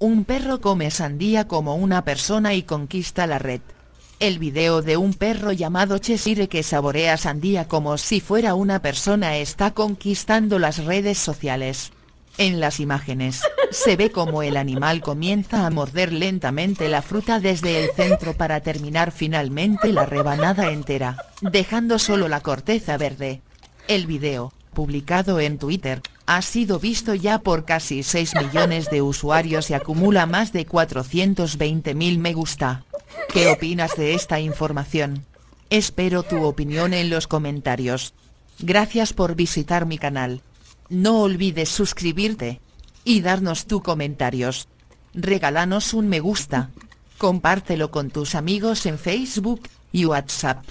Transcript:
Un perro come sandía como una persona y conquista la red. El video de un perro llamado Cheshire que saborea sandía como si fuera una persona está conquistando las redes sociales. En las imágenes, se ve como el animal comienza a morder lentamente la fruta desde el centro para terminar finalmente la rebanada entera, dejando solo la corteza verde. El video, publicado en Twitter, ha sido visto ya por casi 6 millones de usuarios y acumula más de 420 me gusta. ¿Qué opinas de esta información? Espero tu opinión en los comentarios. Gracias por visitar mi canal. No olvides suscribirte. Y darnos tus comentarios. Regálanos un me gusta. Compártelo con tus amigos en Facebook y WhatsApp.